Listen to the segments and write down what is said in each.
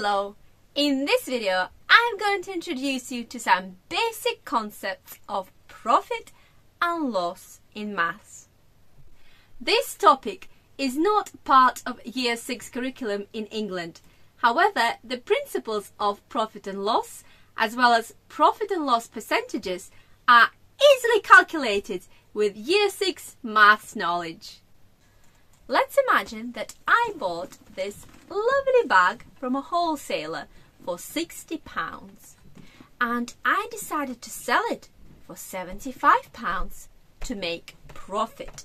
Hello! In this video, I'm going to introduce you to some basic concepts of profit and loss in maths. This topic is not part of Year 6 curriculum in England. However, the principles of profit and loss, as well as profit and loss percentages, are easily calculated with Year 6 maths knowledge. Let's imagine that I bought this lovely bag from a wholesaler for £60 and I decided to sell it for £75 to make profit.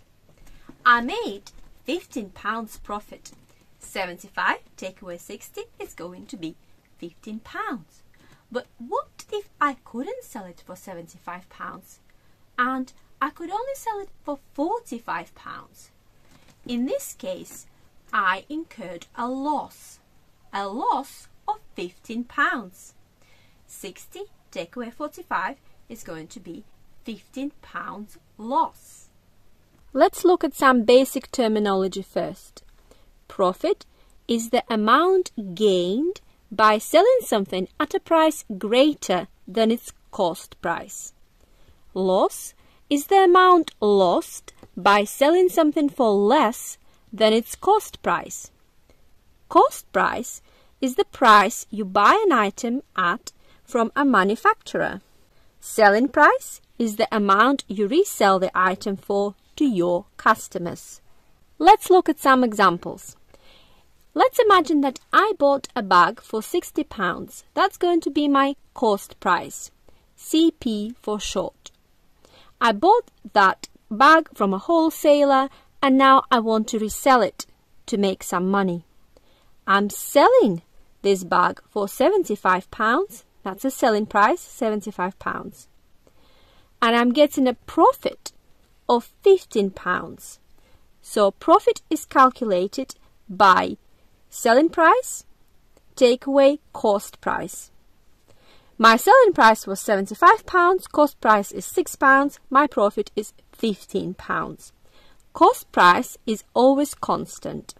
I made £15 profit. 75 take away 60 is going to be £15. But what if I couldn't sell it for £75 and I could only sell it for £45? In this case, I incurred a loss, a loss of £15. 60 take away 45 is going to be £15 loss. Let's look at some basic terminology first. Profit is the amount gained by selling something at a price greater than its cost price. Loss is the amount lost by selling something for less than its cost price. Cost price is the price you buy an item at from a manufacturer. Selling price is the amount you resell the item for to your customers. Let's look at some examples. Let's imagine that I bought a bag for £60. That's going to be my cost price. CP for short. I bought that bag from a wholesaler and now I want to resell it to make some money. I'm selling this bag for £75. That's a selling price, £75. And I'm getting a profit of £15. So profit is calculated by selling price take away cost price. My selling price was £75, cost price is £6, my profit is £15. Cost price is always constant.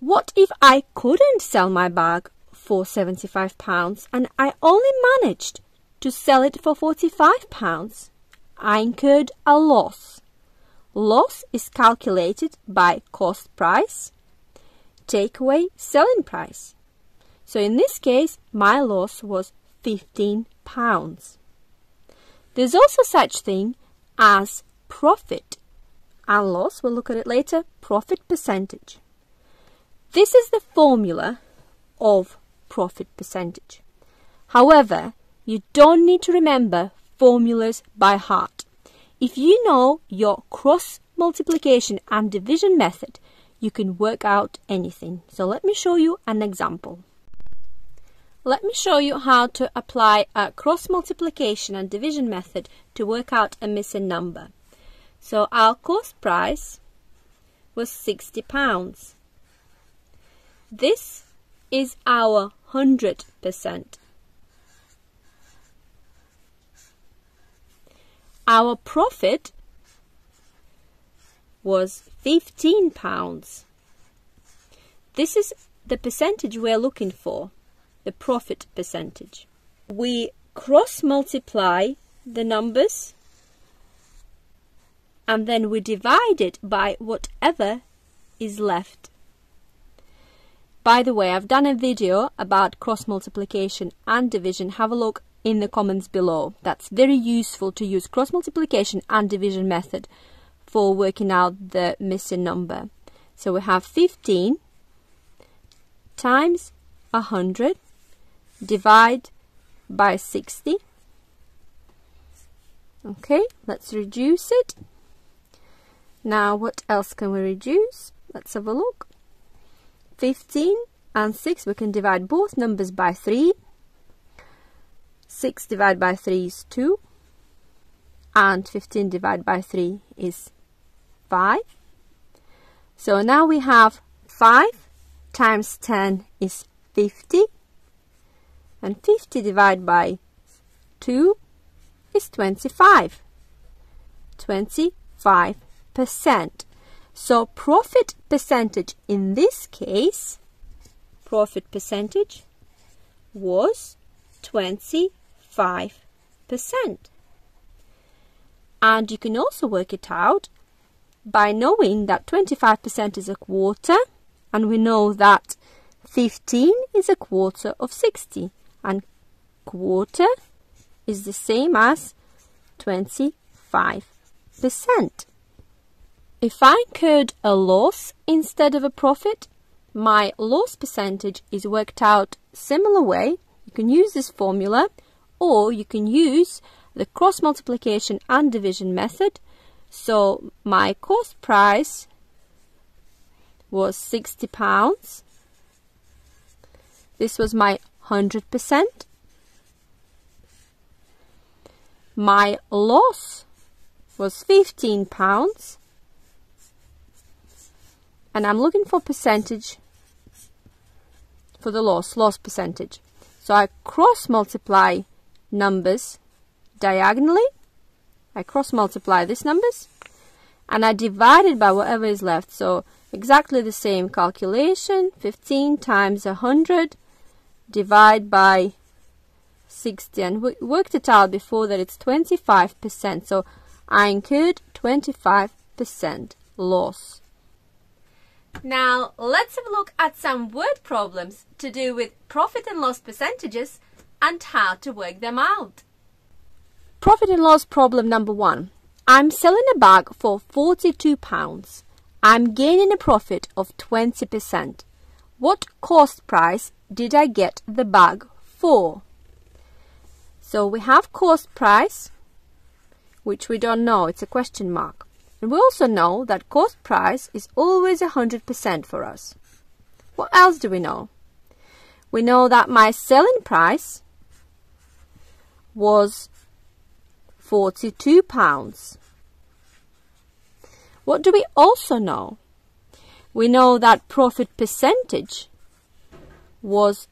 What if I couldn't sell my bag for £75 and I only managed to sell it for £45? I incurred a loss. Loss is calculated by cost price take away selling price. So in this case, my loss was 15 pounds. There's also such thing as profit and loss, we'll look at it later, profit percentage. This is the formula of profit percentage. However, you don't need to remember formulas by heart. If you know your cross multiplication and division method, you can work out anything. So let me show you an example. Let me show you how to apply a cross multiplication and division method to work out a missing number. So our cost price was 60 pounds. This is our 100%. Our profit was 15 pounds. This is the percentage we're looking for the profit percentage. We cross multiply the numbers and then we divide it by whatever is left. By the way, I've done a video about cross multiplication and division. Have a look in the comments below. That's very useful to use cross multiplication and division method for working out the missing number. So we have 15 times 100 divide by 60 okay let's reduce it now what else can we reduce? Let's have a look. 15 and 6 we can divide both numbers by 3 6 divided by 3 is 2 and 15 divided by 3 is 5 so now we have 5 times 10 is 50 and 50 divided by 2 is 25. 25%. So profit percentage in this case, profit percentage was 25%. And you can also work it out by knowing that 25% is a quarter and we know that 15 is a quarter of 60 and quarter is the same as 25%. If I incurred a loss instead of a profit, my loss percentage is worked out similar way. You can use this formula or you can use the cross multiplication and division method. So my cost price was 60 pounds. This was my 100%. My loss was 15 pounds. And I'm looking for percentage for the loss, loss percentage. So I cross multiply numbers diagonally. I cross multiply these numbers and I divide it by whatever is left. So exactly the same calculation, 15 times 100, divide by 60. And we worked it out before that it's 25%. So I incurred 25% loss. Now let's have a look at some word problems to do with profit and loss percentages and how to work them out. Profit and loss problem number one. I'm selling a bag for £42. I'm gaining a profit of 20%. What cost price did I get the bag for? So we have cost price, which we don't know, it's a question mark. And we also know that cost price is always 100% for us. What else do we know? We know that my selling price was 42 pounds. What do we also know? We know that profit percentage was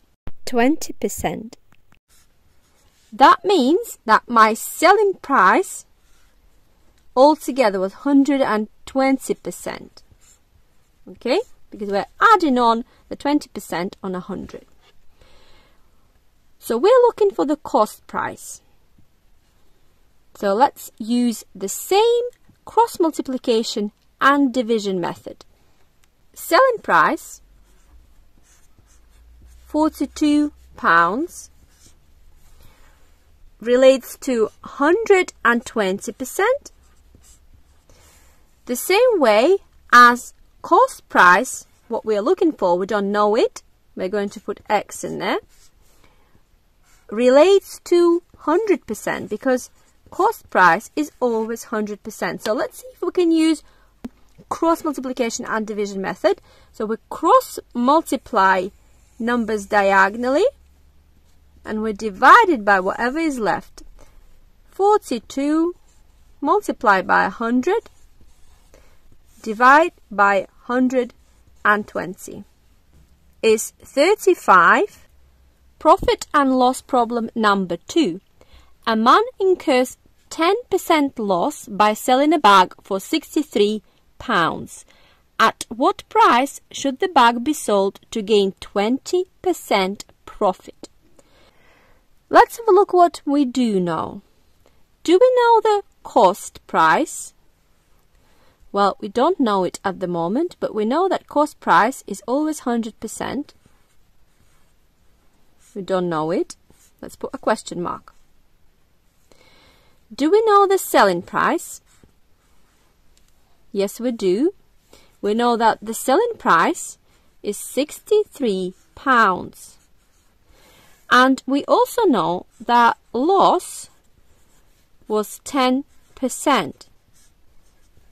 20%. That means that my selling price altogether was 120%. Okay? Because we're adding on the 20% on 100. So we're looking for the cost price. So let's use the same cross multiplication and division method. Selling price 42 pounds relates to 120% the same way as cost price, what we are looking for, we don't know it, we're going to put X in there, relates to 100% because cost price is always 100%. So let's see if we can use cross multiplication and division method. So we cross multiply numbers diagonally and we divide it by whatever is left. 42 multiplied by 100 divide by 120 is 35. Profit and loss problem number 2. A man incurs 10% loss by selling a bag for 63 pounds. At what price should the bag be sold to gain 20% profit? Let's have a look what we do know. Do we know the cost price? Well, we don't know it at the moment, but we know that cost price is always 100%. We don't know it. Let's put a question mark. Do we know the selling price? Yes, we do. We know that the selling price is 63 pounds. And we also know that loss was 10%.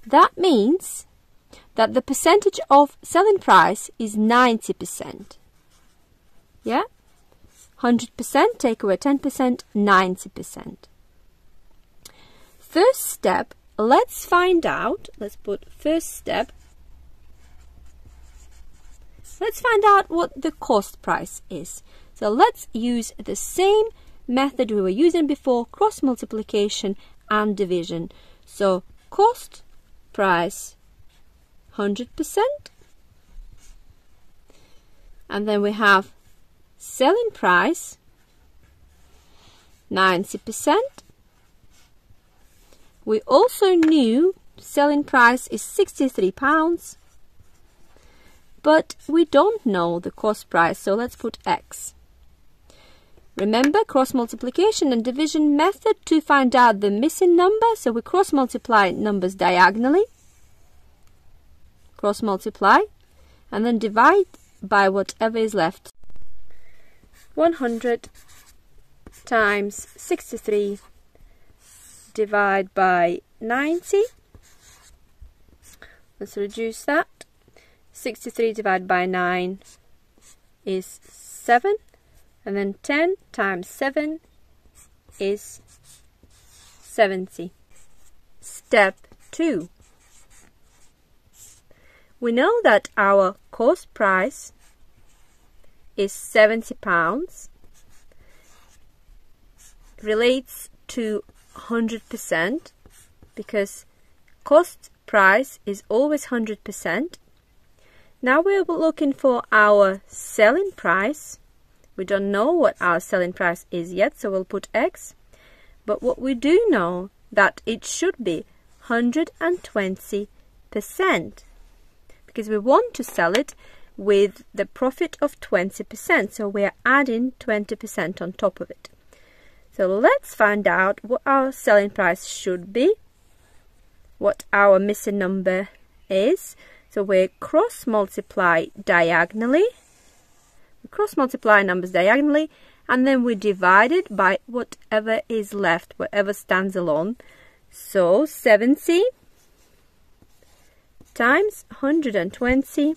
That means that the percentage of selling price is 90%. Yeah? 100% take away 10%, 90%. First step, let's find out, let's put first step, let's find out what the cost price is. So let's use the same method we were using before, cross multiplication and division. So cost price 100%. And then we have selling price 90%. We also knew selling price is 63 pounds but we don't know the cost price so let's put X. Remember cross multiplication and division method to find out the missing number. So we cross multiply numbers diagonally. Cross multiply and then divide by whatever is left. 100 times 63 divide by 90 let's reduce that. 63 divided by 9 is 7 and then 10 times 7 is 70 step 2 we know that our cost price is 70 pounds relates to 100% because cost price is always 100%. Now we're looking for our selling price. We don't know what our selling price is yet, so we'll put X. But what we do know that it should be 120% because we want to sell it with the profit of 20%. So we're adding 20% on top of it. So let's find out what our selling price should be, what our missing number is. So we cross multiply diagonally, we cross multiply numbers diagonally, and then we divide it by whatever is left, whatever stands alone. So 70 times 120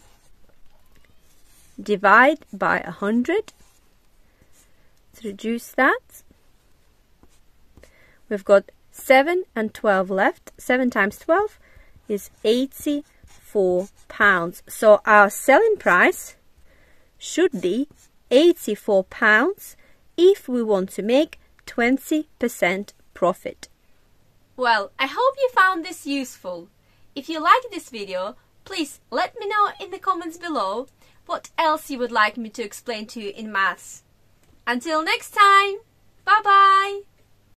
divide by 100 let's reduce that. We've got 7 and 12 left. 7 times 12 is 84 pounds. So our selling price should be 84 pounds if we want to make 20% profit well i hope you found this useful if you liked this video please let me know in the comments below what else you would like me to explain to you in maths. Until next time, bye bye!